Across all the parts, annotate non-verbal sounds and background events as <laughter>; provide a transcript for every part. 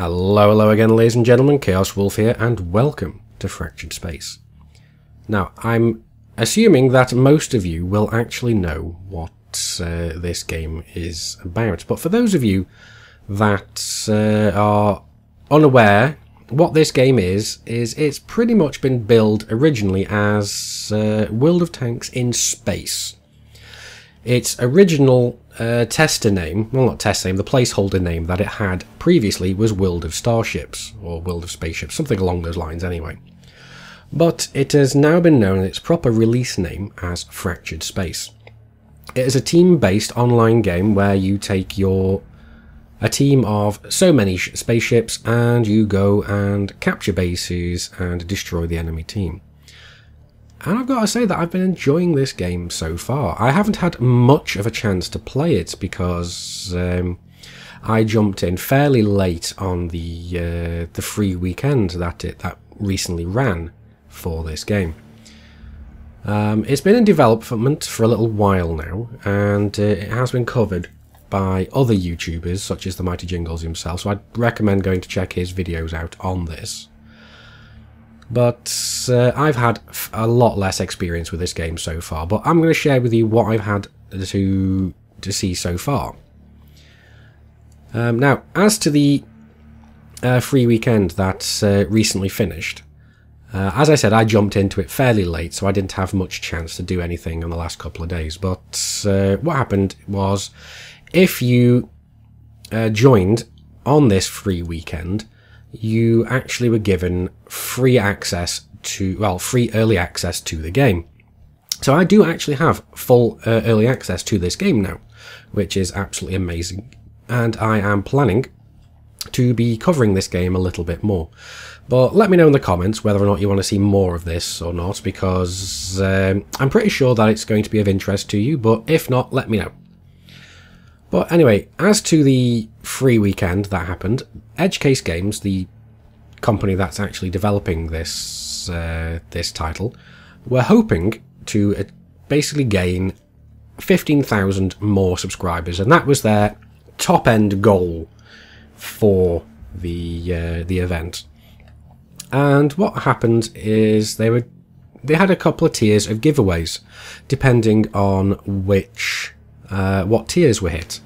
Hello, hello again, ladies and gentlemen. ChaosWulff here, and welcome to Fractured Space. Now, I'm assuming that most of you will actually know what uh, this game is about, but for those of you that uh, are unaware, what this game is, is it's pretty much been billed originally as uh, World of Tanks in Space. Its original uh, tester name, well not test name, the placeholder name that it had previously was World of Starships, or World of Spaceships, something along those lines anyway. But it has now been known in its proper release name as Fractured Space. It is a team-based online game where you take your a team of so many spaceships and you go and capture bases and destroy the enemy team. And I've got to say that I've been enjoying this game so far. I haven't had much of a chance to play it because um, I jumped in fairly late on the uh, the free weekend that it that recently ran for this game. Um, it's been in development for a little while now, and uh, it has been covered by other YouTubers such as the Mighty Jingles himself. So I'd recommend going to check his videos out on this. But uh, I've had a lot less experience with this game so far, but I'm going to share with you what I've had to to see so far. Um, now, as to the uh, free weekend that uh, recently finished, uh, as I said, I jumped into it fairly late, so I didn't have much chance to do anything in the last couple of days. But uh, what happened was, if you uh, joined on this free weekend, you actually were given free access to, well, free early access to the game. So I do actually have full uh, early access to this game now, which is absolutely amazing. And I am planning to be covering this game a little bit more. But let me know in the comments whether or not you want to see more of this or not, because um, I'm pretty sure that it's going to be of interest to you, but if not, let me know. But anyway, as to the free weekend that happened, Edge Case Games, the company that's actually developing this uh, this title, were hoping to uh, basically gain 15,000 more subscribers, and that was their top end goal for the uh, the event. And what happened is they were they had a couple of tiers of giveaways, depending on which uh, what tiers were hit.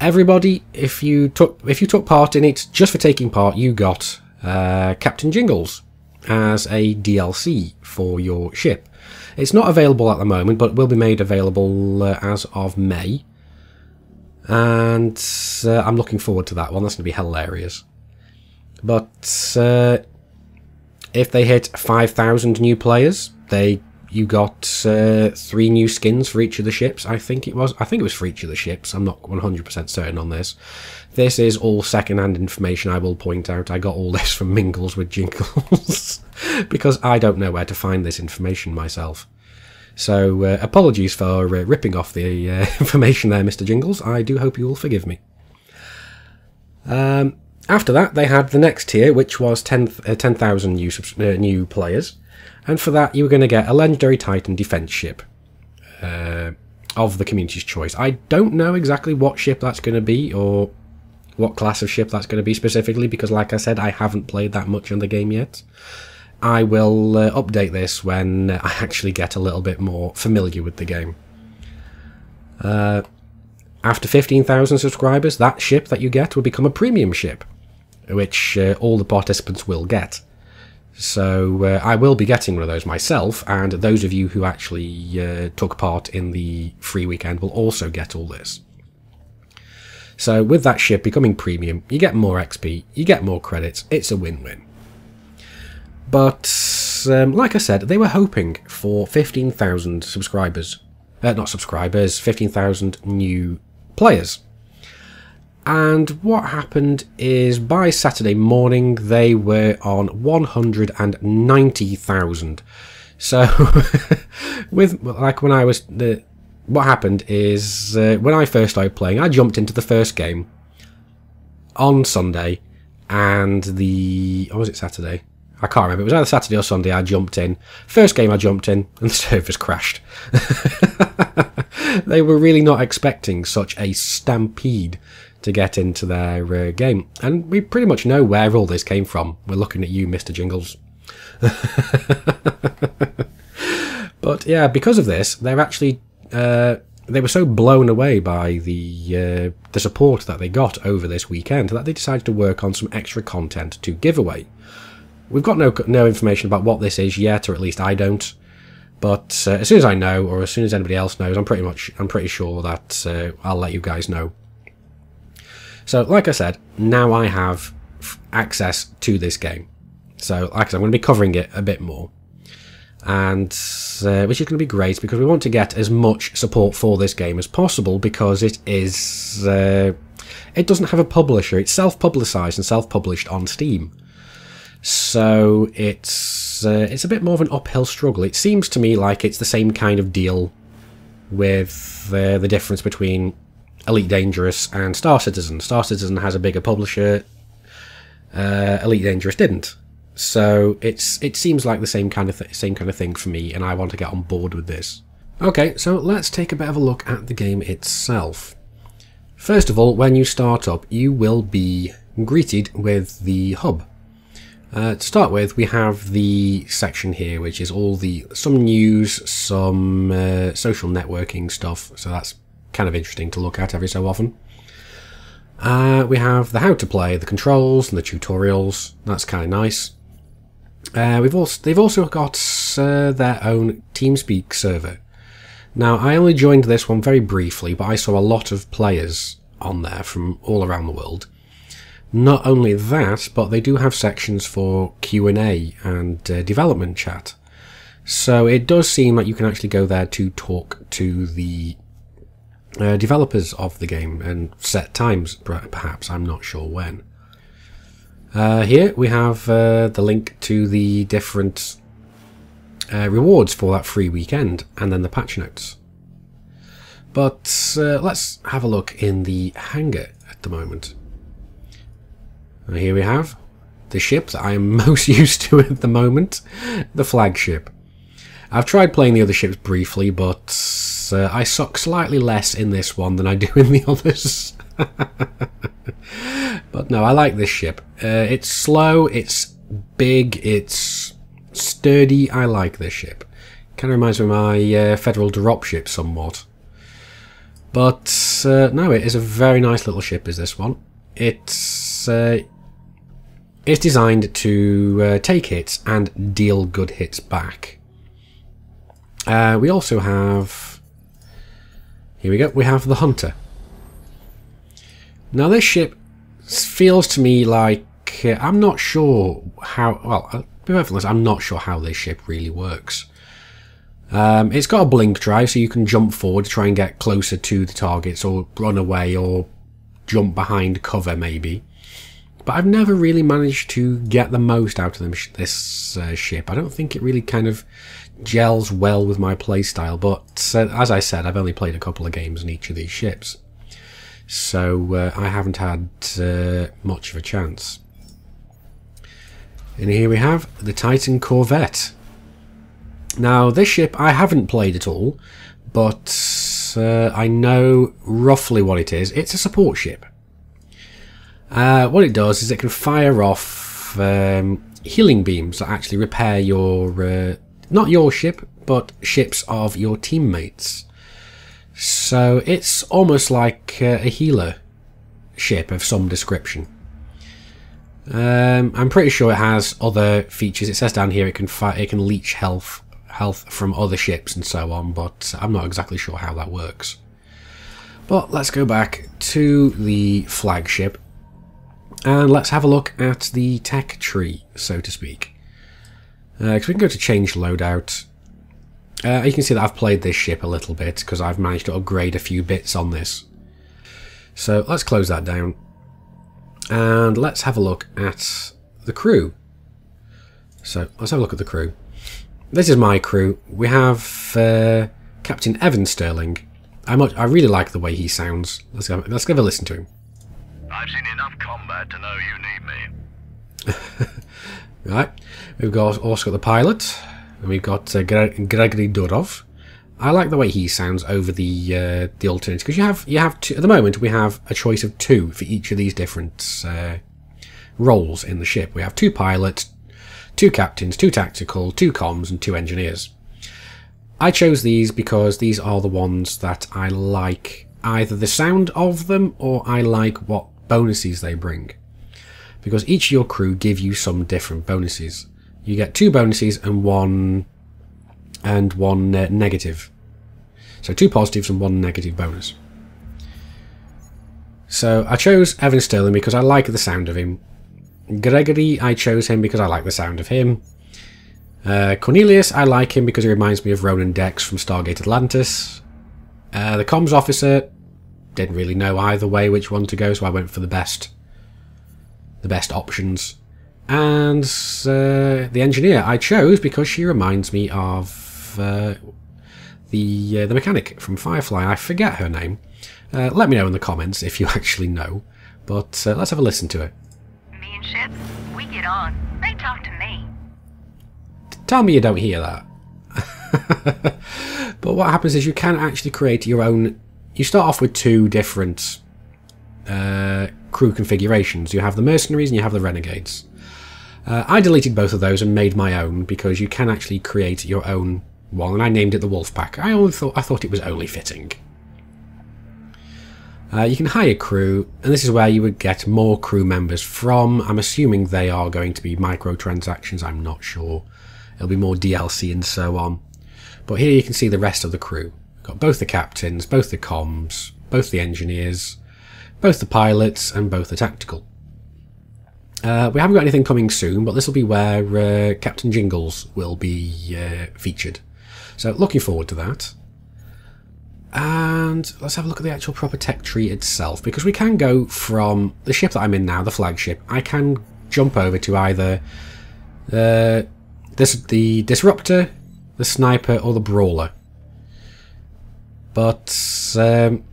Everybody, if you took if you took part in it, just for taking part, you got uh, Captain Jingles as a DLC for your ship. It's not available at the moment, but will be made available uh, as of May. And uh, I'm looking forward to that one. That's going to be hilarious. But uh, if they hit 5,000 new players, they you got uh, three new skins for each of the ships. I think it was. I think it was for each of the ships. I'm not 100% certain on this. This is all second-hand information. I will point out. I got all <laughs> this from Mingles with Jingles <laughs> because I don't know where to find this information myself. So uh, apologies for uh, ripping off the uh, <laughs> information there, Mr. Jingles. I do hope you will forgive me. Um, after that, they had the next tier, which was 10,000 uh, 10, new, uh, new players. And for that, you were going to get a Legendary Titan defense ship uh, of the community's choice. I don't know exactly what ship that's going to be or what class of ship that's going to be specifically because, like I said, I haven't played that much in the game yet. I will uh, update this when I actually get a little bit more familiar with the game. Uh, after 15,000 subscribers, that ship that you get will become a premium ship, which uh, all the participants will get. So uh, I will be getting one of those myself, and those of you who actually uh, took part in the free weekend will also get all this. So with that ship becoming premium, you get more XP, you get more credits, it's a win-win. But, um, like I said, they were hoping for 15,000 subscribers. Uh, not subscribers, 15,000 new players. And what happened is by Saturday morning they were on 190,000. So, <laughs> with like when I was the what happened is uh, when I first started playing, I jumped into the first game on Sunday, and the or was it Saturday? I can't remember. It was either Saturday or Sunday. I jumped in. First game I jumped in, <laughs> and the servers crashed. <laughs> they were really not expecting such a stampede to get into their uh, game. And we pretty much know where all this came from. We're looking at you, Mr. Jingles. <laughs> but yeah, because of this, they're actually uh, they were so blown away by the uh, the support that they got over this weekend that they decided to work on some extra content to give away. We've got no no information about what this is yet, or at least I don't. But uh, as soon as I know, or as soon as anybody else knows, I'm pretty much I'm pretty sure that uh, I'll let you guys know. So, like I said, now I have access to this game. So, like I said, I'm going to be covering it a bit more, and uh, which is going to be great because we want to get as much support for this game as possible because it is uh, it doesn't have a publisher. It's self-publicized and self-published on Steam. So it's uh, it's a bit more of an uphill struggle. It seems to me like it's the same kind of deal with uh, the difference between Elite Dangerous and Star Citizen. Star Citizen has a bigger publisher. Uh, Elite Dangerous didn't. So it's it seems like the same kind of same kind of thing for me, and I want to get on board with this. Okay, so let's take a bit of a look at the game itself. First of all, when you start up, you will be greeted with the hub. Uh, to start with, we have the section here, which is all the some news, some uh, social networking stuff. So that's kind of interesting to look at every so often. Uh, we have the how to play, the controls, and the tutorials. That's kind of nice. Uh, we've also they've also got uh, their own TeamSpeak server. Now, I only joined this one very briefly, but I saw a lot of players on there from all around the world. Not only that, but they do have sections for Q&A and uh, development chat. So it does seem like you can actually go there to talk to the uh, developers of the game and set times, perhaps. I'm not sure when. Uh, here we have uh, the link to the different uh, rewards for that free weekend and then the patch notes. But uh, let's have a look in the hangar at the moment. And here we have the ship that I am <laughs> most used to at the moment, the flagship. I've tried playing the other ships briefly, but uh, I suck slightly less in this one than I do in the <laughs> others. but no, I like this ship. Uh, it's slow, it's big, it's sturdy. I like this ship. Kind of reminds me of my uh, Federal dropship somewhat. But uh, no, it is a very nice little ship. Is this one? It's uh, it's designed to uh, take hits and deal good hits back. Uh, we also have... Here we go, we have the Hunter. Now this ship feels to me like... Uh, I'm not sure how... Well, I'll be perfectly honest, I'm not sure how this ship really works. Um, it's got a blink drive, so you can jump forward to try and get closer to the targets, or run away, or jump behind cover, maybe but I've never really managed to get the most out of them, this uh, ship. I don't think it really kind of gels well with my playstyle, but uh, as I said, I've only played a couple of games on each of these ships, so uh, I haven't had uh, much of a chance. And here we have the Titan Corvette. Now, this ship I haven't played at all, but uh, I know roughly what it is. It's a support ship. Uh, what it does is it can fire off um, healing beams that actually repair your, uh, not your ship, but ships of your teammates. So it's almost like uh, a healer ship of some description. Um, I'm pretty sure it has other features. It says down here it can it can leech health health from other ships and so on, but I'm not exactly sure how that works. But let's go back to the flagship and let's have a look at the tech tree, so to speak. Because uh, we can go to change loadout. Uh, you can see that I've played this ship a little bit because I've managed to upgrade a few bits on this. So let's close that down. And let's have a look at the crew. So let's have a look at the crew. This is my crew. We have uh, Captain Evan Sterling. I, much, I really like the way he sounds. Let's, go, let's give a listen to him. I've seen enough combat to know you need me. <laughs> right. We've got also got the pilot. And we've got uh, Gregory Durov. I like the way he sounds over the uh, the alternate because you have you have two, at the moment we have a choice of two for each of these different uh, roles in the ship. We have two pilots, two captains, two tactical, two comms, and two engineers. I chose these because these are the ones that I like either the sound of them or I like what bonuses they bring. Because each of your crew give you some different bonuses. You get two bonuses and one and one uh, negative. So two positives and one negative bonus. So I chose Evan Sterling because I like the sound of him. Gregory, I chose him because I like the sound of him. Uh, Cornelius, I like him because he reminds me of Ronan Dex from Stargate Atlantis. Uh, the comms officer, didn't really know either way which one to go, so I went for the best, the best options. And uh, the engineer I chose because she reminds me of uh, the uh, the mechanic from Firefly. I forget her name. Uh, let me know in the comments if you <laughs> actually know. But uh, let's have a listen to it. Me and Ship, we get on. They talk to me. Tell me you don't hear that. <laughs> but what happens is you can actually create your own. You start off with two different uh, crew configurations. You have the mercenaries and you have the renegades. Uh, I deleted both of those and made my own because you can actually create your own one, and I named it the Wolf Pack. I only thought I thought it was only fitting. Uh, you can hire crew, and this is where you would get more crew members from. I'm assuming they are going to be microtransactions. I'm not sure. It'll be more DLC and so on. But here you can see the rest of the crew. Got both the captains, both the comms, both the engineers, both the pilots, and both the tactical. Uh, we haven't got anything coming soon, but this will be where uh, Captain Jingles will be uh, featured. So looking forward to that. And let's have a look at the actual proper tech tree itself, because we can go from the ship that I'm in now, the flagship. I can jump over to either uh, this the disruptor, the sniper, or the brawler. But um,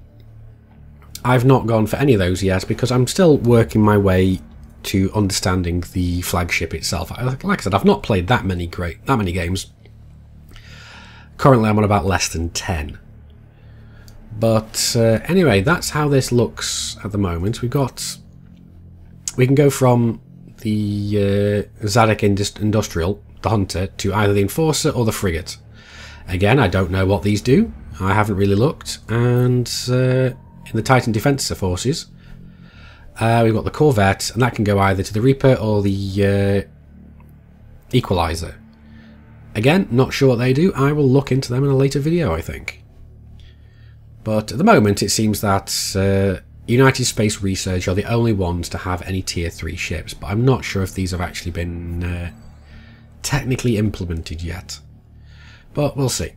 I've not gone for any of those yet because I'm still working my way to understanding the flagship itself. Like I said, I've not played that many great that many games. Currently, I'm on about less than ten. But uh, anyway, that's how this looks at the moment. We've got we can go from the uh, Zadok Indust Industrial, the Hunter, to either the Enforcer or the Frigate. Again, I don't know what these do. I haven't really looked. And uh, in the Titan Defense Forces, uh, we've got the Corvette, and that can go either to the Reaper or the uh, Equalizer. Again, not sure what they do. I will look into them in a later video, I think. But at the moment, it seems that uh, United Space Research are the only ones to have any Tier 3 ships, but I'm not sure if these have actually been uh, technically implemented yet. But we'll see.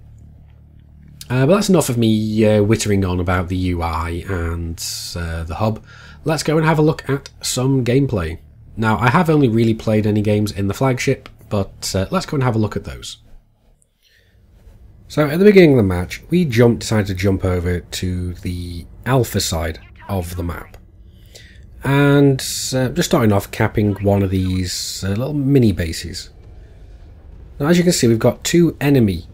Uh, but that's enough of me uh, wittering on about the UI and uh, the hub. Let's go and have a look at some gameplay. Now, I have only really played any games in the flagship, but uh, let's go and have a look at those. So at the beginning of the match, we jumped, decided to jump over to the alpha side of the map. And uh, just starting off capping one of these uh, little mini bases. Now as you can see we've got two enemy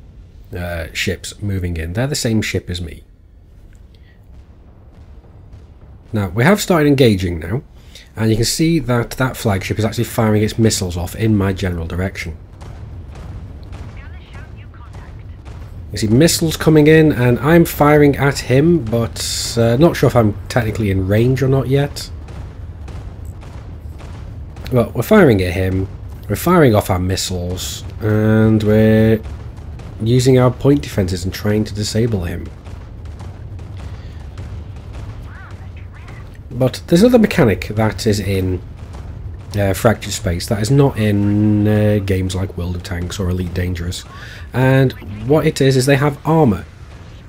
uh, ships moving in. They're the same ship as me. Now we have started engaging now and you can see that that flagship is actually firing its missiles off in my general direction. You see missiles coming in and I'm firing at him but uh, not sure if I'm technically in range or not yet. Well, we're firing at him, we're firing off our missiles and we're using our point defenses and trying to disable him. But there's another mechanic that is in uh, Fractured Space that is not in uh, games like World of Tanks or Elite Dangerous. And what it is, is they have armour.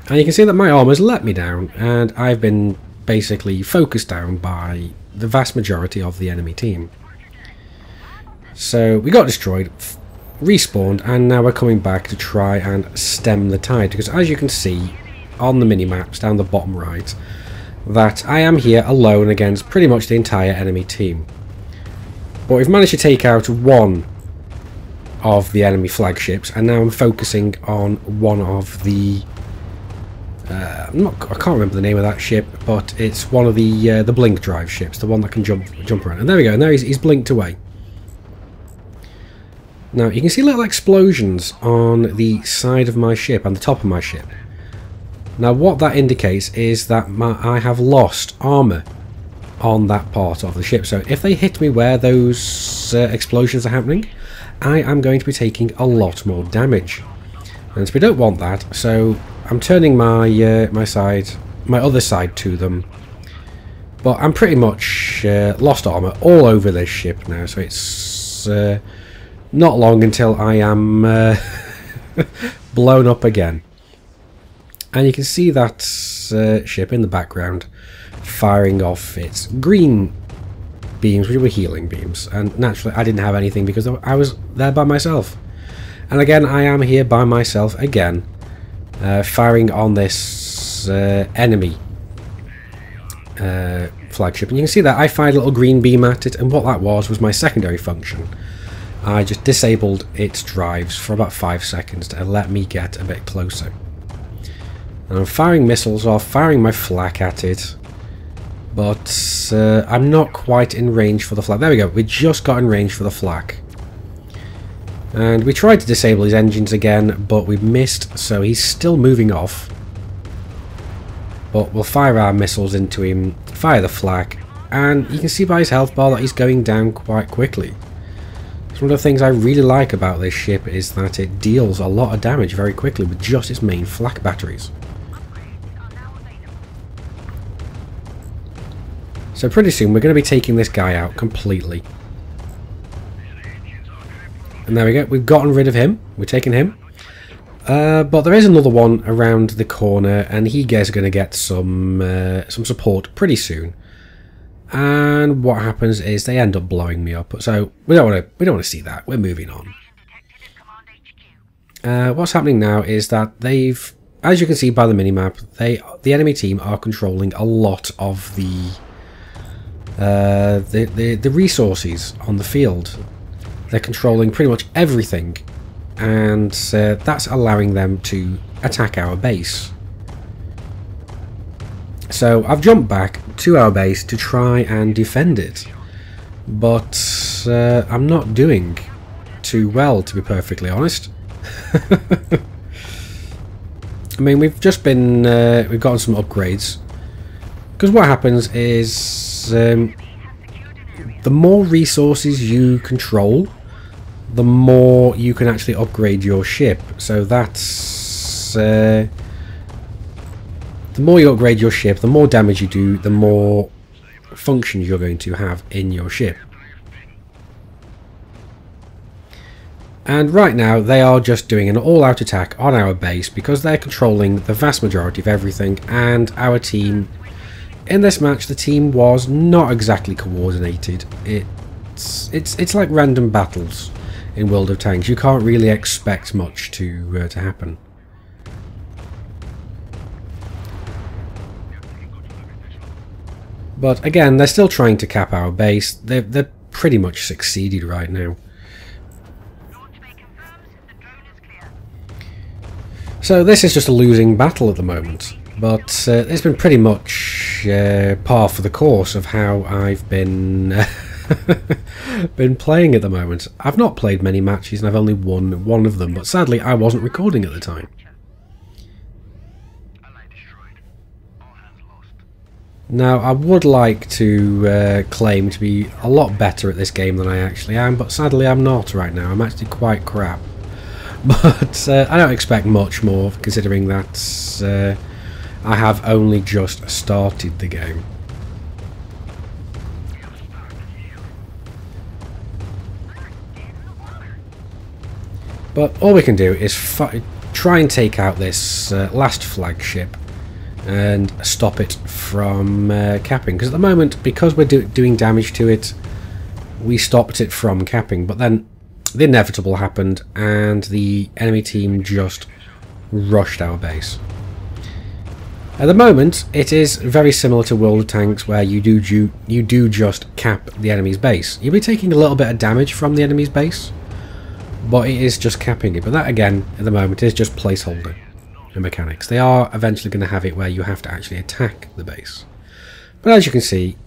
And you can see that my armour's let me down, and I've been basically focused down by the vast majority of the enemy team. So we got destroyed, respawned, and now we're coming back to try and stem the tide. Because as you can see on the mini-maps down the bottom right, that I am here alone against pretty much the entire enemy team. But we've managed to take out one of the enemy flagships, and now I'm focusing on one of the. Uh, not, I can't remember the name of that ship, but it's one of the uh, the blink drive ships, the one that can jump jump around. And there we go. And there he's, he's blinked away. Now you can see little explosions on the side of my ship and the top of my ship. Now what that indicates is that my, I have lost armour on that part of the ship. So if they hit me where those uh, explosions are happening, I am going to be taking a lot more damage. And so we don't want that, so I'm turning my uh, my side, my other side to them. But I'm pretty much uh, lost armour all over this ship now, so it's uh, not long until I am uh, <laughs> blown up again. And you can see that uh, ship in the background firing off its green beams, which were healing beams. And naturally, I didn't have anything because I was there by myself. And again, I am here by myself again, uh, firing on this uh, enemy uh, flagship. And you can see that I fired a little green beam at it, and what that was was my secondary function. I just disabled its drives for about 5 seconds to let me get a bit closer. And I'm firing missiles off, firing my flak at it. But uh, I'm not quite in range for the flak. There we go, we just got in range for the flak. And we tried to disable his engines again, but we missed, so he's still moving off. But we'll fire our missiles into him, fire the flak, and you can see by his health bar that he's going down quite quickly. One of the things I really like about this ship is that it deals a lot of damage very quickly with just its main flak batteries. So pretty soon we're going to be taking this guy out completely. And there we go, we've gotten rid of him, we're taking him. Uh, but there is another one around the corner and he is going to get some uh, some support pretty soon. And what happens is they end up blowing me up. So we don't want to we don't want to see that. We're moving on. Uh, what's happening now is that they've, as you can see by the minimap, they the enemy team are controlling a lot of the uh, the, the, the resources on the field. They're controlling pretty much everything, and uh, that's allowing them to attack our base. So I've jumped back to our base to try and defend it, but uh, I'm not doing too well, to be perfectly honest. <laughs> I mean, we've just been, uh, we've gotten some upgrades. Because what happens is um, the more resources you control, the more you can actually upgrade your ship. So that's... Uh, the more you upgrade your ship, the more damage you do, the more functions you're going to have in your ship. And right now, they are just doing an all-out attack on our base because they're controlling the vast majority of everything and our team in this match, the team was not exactly coordinated. It's it's it's like random battles in World of Tanks. You can't really expect much to uh, to happen. But again, they're still trying to cap our base. They're, they're pretty much succeeded right now. So this is just a losing battle at the moment. But uh, it's been pretty much uh, par for the course of how I've been <laughs> been playing at the moment. I've not played many matches and I've only won one of them, but sadly I wasn't recording at the time. Now, I would like to uh, claim to be a lot better at this game than I actually am, but sadly I'm not right now. I'm actually quite crap. <laughs> But uh, I don't expect much more, considering that uh, I have only just started the game. But all we can do is try and take out this uh, last flagship and stop it from uh, capping. Because at the moment, because we're do doing damage to it, we stopped it from capping. But then the inevitable happened and the enemy team just rushed our base. At the moment, it is very similar to World of Tanks where you do, you, you do just cap the enemy's base. You'll be taking a little bit of damage from the enemy's base, but it is just capping it. But that, again, at the moment, is just placeholder mechanics. They are eventually going to have it where you have to actually attack the base. But as you can see,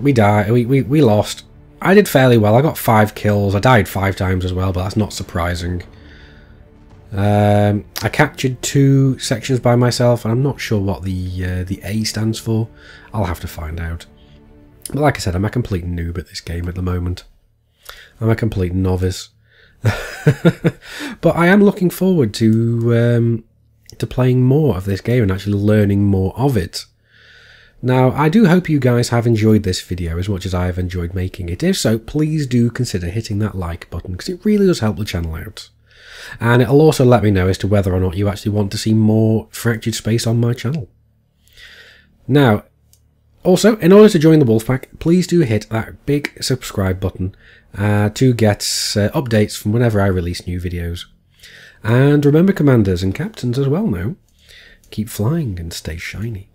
we died. We, we, we lost. I did fairly well. I got five kills. I died five times as well, but that's not surprising. Um, I captured two sections by myself, and I'm not sure what the uh, the A stands for. I'll have to find out. But like I said, I'm a complete noob at this game at the moment. I'm a complete novice. <laughs> but I am looking forward to um, to playing more of this game and actually learning more of it. Now, I do hope you guys have enjoyed this video as much as I have enjoyed making it. If so, please do consider hitting that like button because it really does help the channel out. And it'll also let me know as to whether or not you actually want to see more Fractured Space on my channel. Now, also, in order to join the Wolfpack, please do hit that big subscribe button uh, to get uh, updates from whenever I release new videos. And remember, commanders and captains as well now, keep flying and stay shiny.